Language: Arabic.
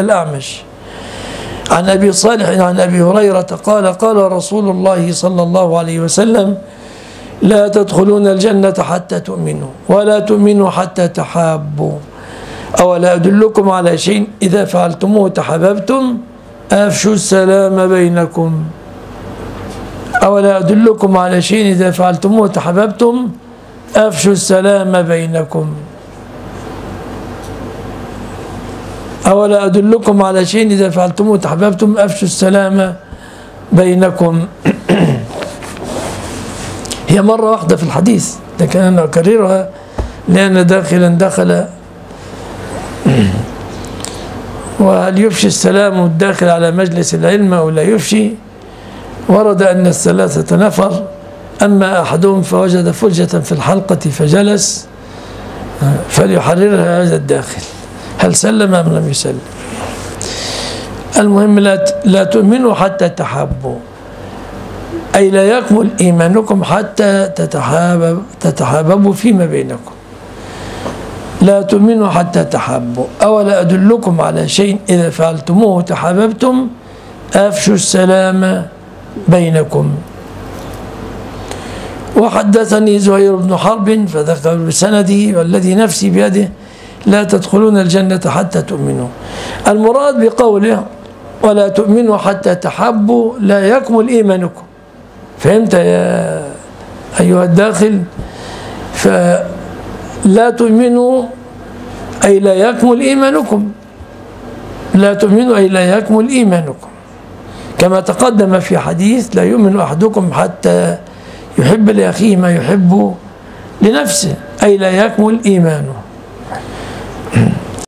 الأعمش. عن أبي صالح عن أبي هريرة قال قال رسول الله صلى الله عليه وسلم لا تدخلون الجنة حتى تؤمنوا ولا تؤمنوا حتى تحابوا. أولا أدلكم على شيء؟ إذا فعلتموه تحببتم أفشوا السلام بينكم. أولا أدلكم على شيء؟ إذا فعلتموه تحببتم أفشوا السلام بينكم. أولا أدلكم على شيء إذا فعلتموه تحببتم أفشوا السلام بينكم. هي مرة واحدة في الحديث لكن أنا أكررها لأن داخلا دخل. وهل يفشي السلام الداخل على مجلس العلم أو لا يفشي؟ ورد أن الثلاثة نفر أما أحدهم فوجد فرجة في الحلقة فجلس فليحررها هذا الداخل. هل سلم أم لم يسلم؟ المهم لا لا تؤمنوا حتى تحابوا. أي لا يكمل إيمانكم حتى تتحابب تتحاببوا فيما بينكم. لا تؤمنوا حتى تحابوا. أولا أدلكم على شيء إذا فعلتموه تحاببتم؟ أفشوا السلام بينكم. وحدثني زهير بن حرب فذكر بسنده والذي نفسي بيده لا تدخلون الجنة حتى تؤمنوا. المراد بقوله ولا تؤمنوا حتى تحبوا لا يكمل إيمانكم. فهمت يا أيها الداخل؟ فلا تؤمنوا أي لا يكمل إيمانكم. لا تؤمنوا أي لا يكمل إيمانكم. كما تقدم في حديث لا يؤمن أحدكم حتى يحب لأخيه ما يحب لنفسه. أي لا يكمل إيمانه.